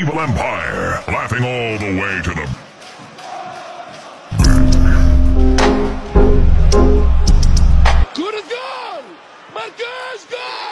evil empire, laughing all the way to the Good as gone! Marquez gone!